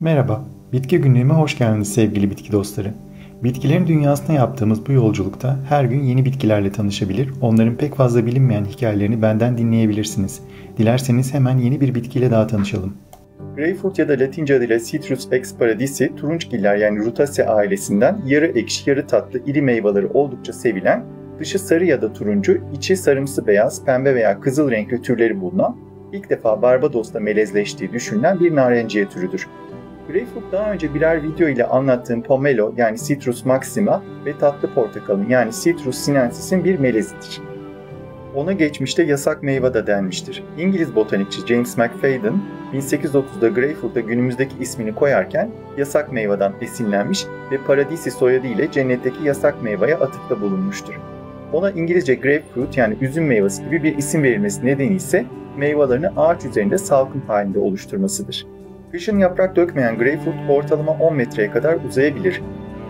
Merhaba, Bitki Günlüğü'me hoş geldiniz sevgili bitki dostları. Bitkilerin dünyasına yaptığımız bu yolculukta her gün yeni bitkilerle tanışabilir, onların pek fazla bilinmeyen hikayelerini benden dinleyebilirsiniz. Dilerseniz hemen yeni bir bitkiyle daha tanışalım. Greyfurt ya da Latince adıyla Citrus ex paradisi, turunçgiller yani Rutaceae ailesinden yarı ekşi yarı tatlı iri meyveleri oldukça sevilen, dışı sarı ya da turuncu, içi sarımsı beyaz, pembe veya kızıl renkli türleri bulunan, ilk defa Barbados'ta melezleştiği düşünülen bir narenciye türüdür. Greyfurt daha önce birer video ile anlattığım pomelo yani Citrus maxima ve tatlı portakalın yani Citrus sinensis'in bir melezidir. Ona geçmişte yasak meyve de denmiştir. İngiliz botanikçi James McFadden 1830'da Greyfurt'a günümüzdeki ismini koyarken yasak meyveden esinlenmiş ve Paradisi soyadı ile cennetteki yasak meyveye atıfta bulunmuştur. Ona İngilizce grapefruit yani üzüm meyvesi gibi bir isim verilmesi nedeni ise meyvelerini ağaç üzerinde salkım halinde oluşturmasıdır. Kışın yaprak dökmeyen greyfurt ortalama 10 metreye kadar uzayabilir.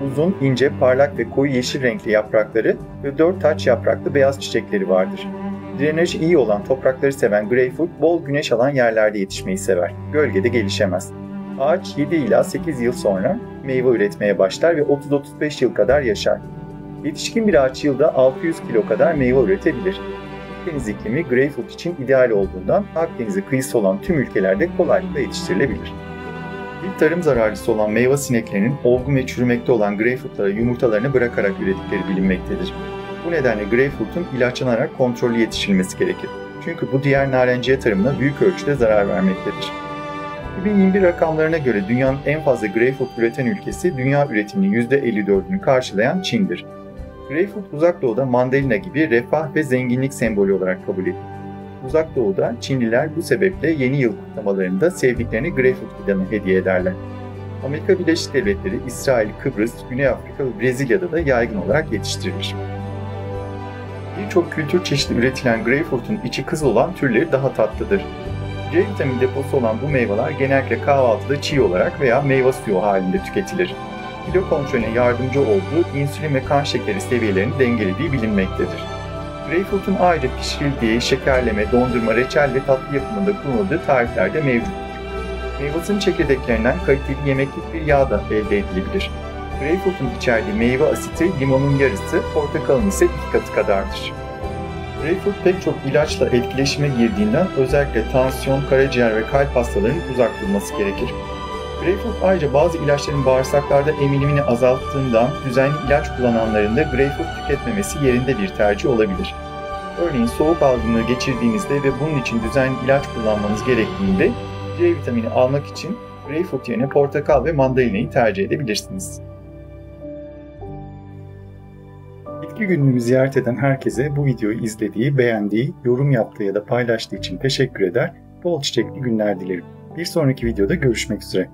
Uzun, ince, parlak ve koyu yeşil renkli yaprakları ve 4 taç yapraklı beyaz çiçekleri vardır. Drenajı iyi olan toprakları seven greyfurt bol güneş alan yerlerde yetişmeyi sever. Gölgede gelişemez. Ağaç 7 ila 8 yıl sonra meyve üretmeye başlar ve 30-35 yıl kadar yaşar. Yetişkin bir ağaç yılda 600 kilo kadar meyve üretebilir. Akdeniz iklimi greyfurt için ideal olduğundan Akdeniz'e kıyısı olan tüm ülkelerde kolaylıkla yetiştirilebilir. Bir tarım zararlısı olan meyve sineklerinin olgun ve çürümekte olan greyfurtlara yumurtalarını bırakarak ürettikleri bilinmektedir. Bu nedenle greyfurtun ilaçlanarak kontrollü yetiştirilmesi gerekir. Çünkü bu diğer narenciye tarımına büyük ölçüde zarar vermektedir. 2021 rakamlarına göre dünyanın en fazla greyfurt üreten ülkesi dünya üretiminin %54'ünü karşılayan Çin'dir. Greyfurt uzak doğuda mandalina gibi refah ve zenginlik sembolü olarak kabul edilir. Uzak doğuda Çinliler bu sebeple yeni yıl kutlamalarında sevdiklerini greyfurt fidanı hediye ederler. Amerika Birleşik Devletleri, İsrail, Kıbrıs, Güney Afrika ve Brezilya'da da yaygın olarak yetiştirilir. Birçok kültür çeşidi üretilen greyfurtun içi kızıl olan türleri daha tatlıdır. C vitamin deposu olan bu meyveler genellikle kahvaltıda çiğ olarak veya meyve suyu halinde tüketilir kilo kontrolüne yardımcı olduğu insülin ve kan şekeri seviyelerini dengelediği bilinmektedir. Greyfurt'un ayrıca pişirildiği, şekerleme, dondurma, reçel ve tatlı yapımında kullanıldığı tariflerde mevcuttur. Meyvasının çekirdeklerinden kaliteli yemeklik bir yağ da elde edilebilir. Greyfurt'un içerdiği meyve asiti limonun yarısı, portakalın ise iki katı kadardır. Greyfurt pek çok ilaçla etkileşime girdiğinden özellikle tansiyon, karaciğer ve kalp hastalarının uzak durması gerekir. Greyfurt ayrıca bazı ilaçların bağırsaklarda emilimini azalttığından düzenli ilaç kullananların da greyfurt tüketmemesi yerinde bir tercih olabilir. Örneğin soğuk algınlığı geçirdiğinizde ve bunun için düzenli ilaç kullanmanız gerektiğinde C vitamini almak için greyfurt yerine portakal ve mandalinayı tercih edebilirsiniz. Bitki günlüğümü ziyaret eden herkese bu videoyu izlediği, beğendiği, yorum yaptığı ya da paylaştığı için teşekkür eder, bol çiçekli günler dilerim. Bir sonraki videoda görüşmek üzere.